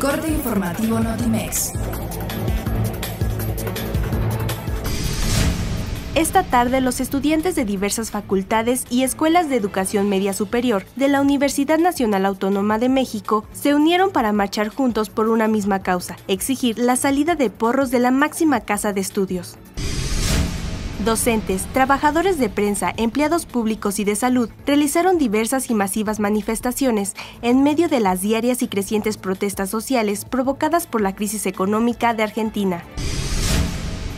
corte informativo Notimex. Esta tarde los estudiantes de diversas facultades y escuelas de educación media superior de la Universidad Nacional Autónoma de México se unieron para marchar juntos por una misma causa, exigir la salida de porros de la máxima casa de estudios. Docentes, trabajadores de prensa, empleados públicos y de salud realizaron diversas y masivas manifestaciones en medio de las diarias y crecientes protestas sociales provocadas por la crisis económica de Argentina.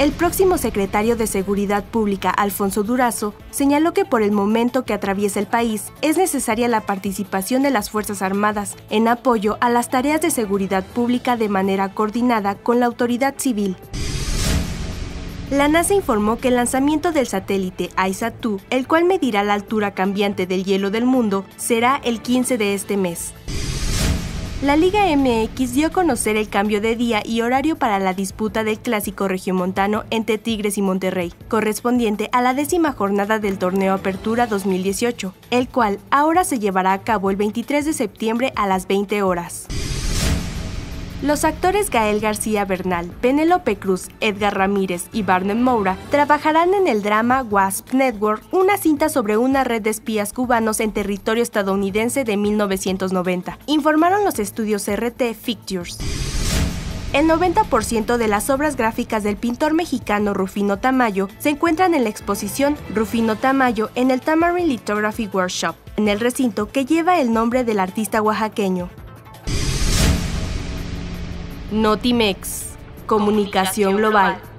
El próximo secretario de Seguridad Pública, Alfonso Durazo, señaló que por el momento que atraviesa el país es necesaria la participación de las Fuerzas Armadas en apoyo a las tareas de seguridad pública de manera coordinada con la autoridad civil. La NASA informó que el lanzamiento del satélite ISA-2, el cual medirá la altura cambiante del hielo del mundo, será el 15 de este mes. La Liga MX dio a conocer el cambio de día y horario para la disputa del clásico regiomontano entre Tigres y Monterrey, correspondiente a la décima jornada del torneo Apertura 2018, el cual ahora se llevará a cabo el 23 de septiembre a las 20 horas. Los actores Gael García Bernal, Penélope Cruz, Edgar Ramírez y Barnum Moura trabajarán en el drama Wasp Network, una cinta sobre una red de espías cubanos en territorio estadounidense de 1990, informaron los estudios RT Fictures. El 90% de las obras gráficas del pintor mexicano Rufino Tamayo se encuentran en la exposición Rufino Tamayo en el Tamarin Lithography Workshop, en el recinto que lleva el nombre del artista oaxaqueño. Notimex, Comunicación Global.